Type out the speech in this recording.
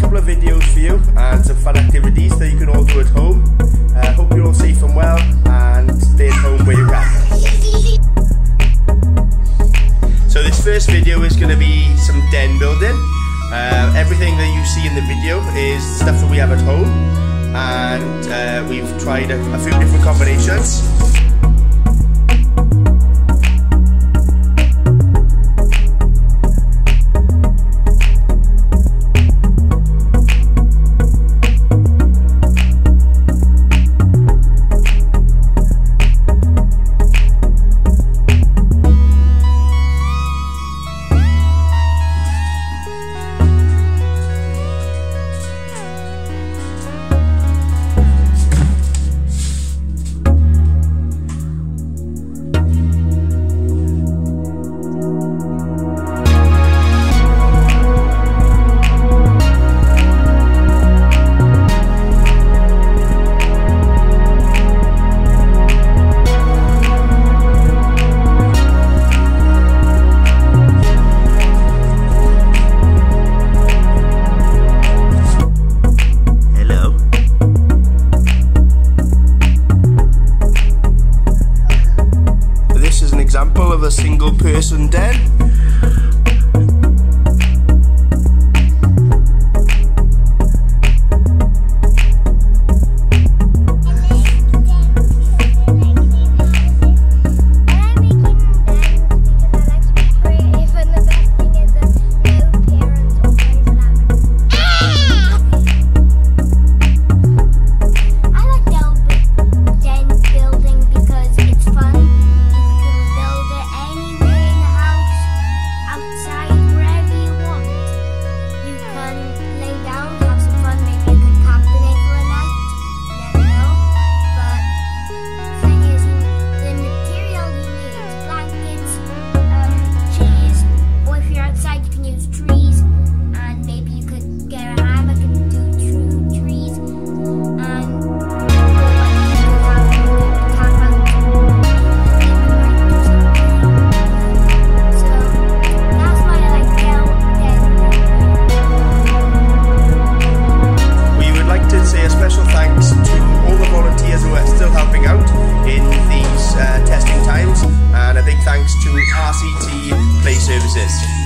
a couple of videos for you and some fun activities that you can all do at home. Uh, hope you're all safe and well and stay at home where you can. So this first video is going to be some den building. Uh, everything that you see in the video is stuff that we have at home and uh, we've tried a, a few different combinations. example of a single person dead. resist.